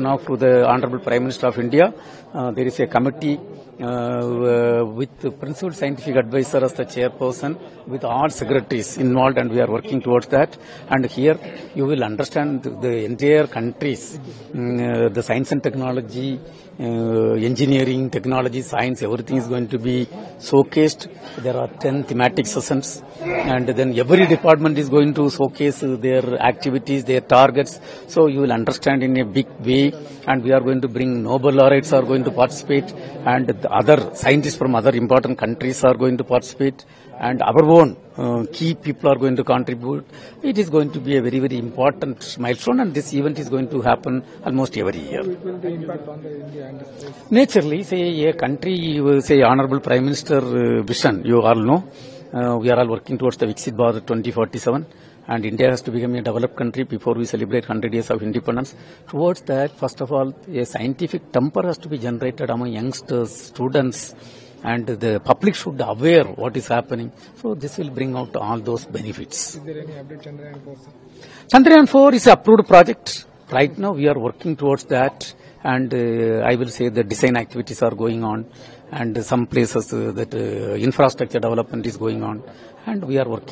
Now to the Honorable Prime Minister of India, uh, there is a committee uh, with principal scientific advisor as the chairperson, with all secretaries involved, and we are working towards that. And here you will understand the entire countries, uh, the science and technology, uh, engineering, technology, science, everything is going to be showcased. There are 10 thematic sessions, and then every department is going to showcase their activities, their targets. So you will understand in a big way, and we are going to bring Nobel laureates are going to participate, and the other scientists from other important countries are going to participate, and our own uh, key people are going to contribute. It is going to be a very, very important milestone, and this event is going to happen almost every year. It will be impact on the India and the space. Naturally, say a country, say Honorable Prime Minister uh, vision, you all know, uh, we are all working towards the Viksit Bharat 2047 and India has to become a developed country before we celebrate 100 years of independence. Towards that, first of all, a scientific temper has to be generated among youngsters, students, and the public should aware what is happening. So this will bring out all those benefits. Is there any update Chandrayaan 4? Chandrayaan 4 is an approved project. Right now we are working towards that and uh, I will say the design activities are going on and some places uh, that uh, infrastructure development is going on and we are working